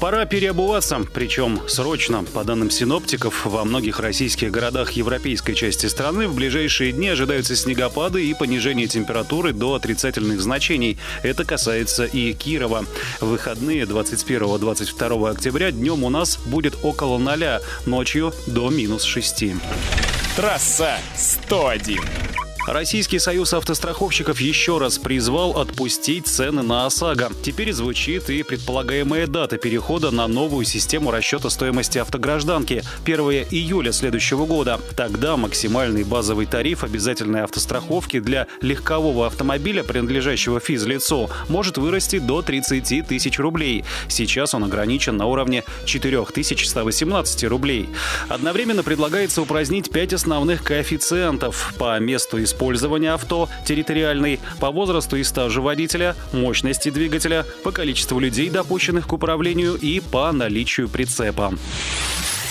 Пора переобуваться, причем срочно. По данным синоптиков, во многих российских городах европейской части страны в ближайшие дни ожидаются снегопады и понижение температуры до отрицательных значений. Это касается и Кирова. В выходные 21-22 октября днем у нас будет около ноля, ночью до минус 6. Трасса 101. Российский союз автостраховщиков еще раз призвал отпустить цены на ОСАГО. Теперь звучит и предполагаемая дата перехода на новую систему расчета стоимости автогражданки – 1 июля следующего года. Тогда максимальный базовый тариф обязательной автостраховки для легкового автомобиля, принадлежащего физлицу, может вырасти до 30 тысяч рублей. Сейчас он ограничен на уровне 4118 рублей. Одновременно предлагается упразднить пять основных коэффициентов по месту использования авто, территориальный, по возрасту и стажу водителя, мощности двигателя, по количеству людей, допущенных к управлению и по наличию прицепа.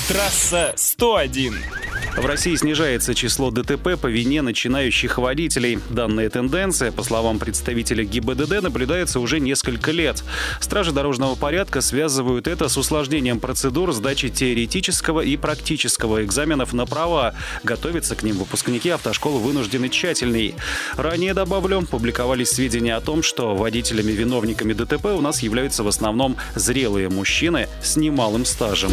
Трасса 101. В России снижается число ДТП по вине начинающих водителей. Данная тенденция, по словам представителя ГИБДД, наблюдается уже несколько лет. Стражи дорожного порядка связывают это с усложнением процедур сдачи теоретического и практического экзаменов на права. Готовиться к ним выпускники автошкол вынуждены тщательней. Ранее, добавлю, публиковались сведения о том, что водителями-виновниками ДТП у нас являются в основном зрелые мужчины с немалым стажем.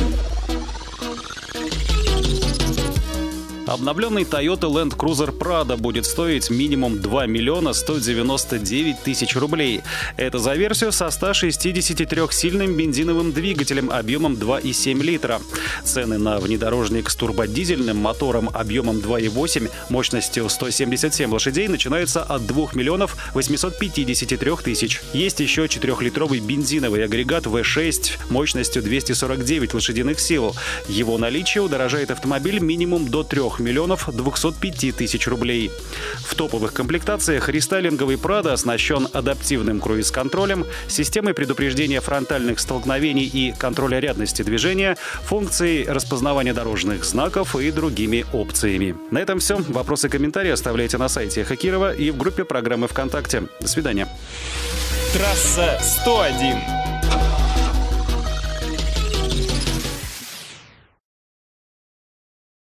Обновленный Toyota Land Cruiser Prado будет стоить минимум 2 миллиона 199 тысяч рублей. Это за версию со 163-сильным бензиновым двигателем объемом 2,7 литра. Цены на внедорожник с турбодизельным мотором объемом 2,8 мощностью 177 лошадей начинаются от 2 миллионов 853 тысяч. Есть еще 4-литровый бензиновый агрегат V6 мощностью 249 лошадиных сил. Его наличие удорожает автомобиль минимум до 3 миллионов 205 тысяч рублей. В топовых комплектациях рестайлинговый Прада оснащен адаптивным круиз-контролем, системой предупреждения фронтальных столкновений и контроля рядности движения, функцией распознавания дорожных знаков и другими опциями. На этом все. Вопросы и комментарии оставляйте на сайте Хакирова и в группе программы ВКонтакте. До свидания. Трасса 101.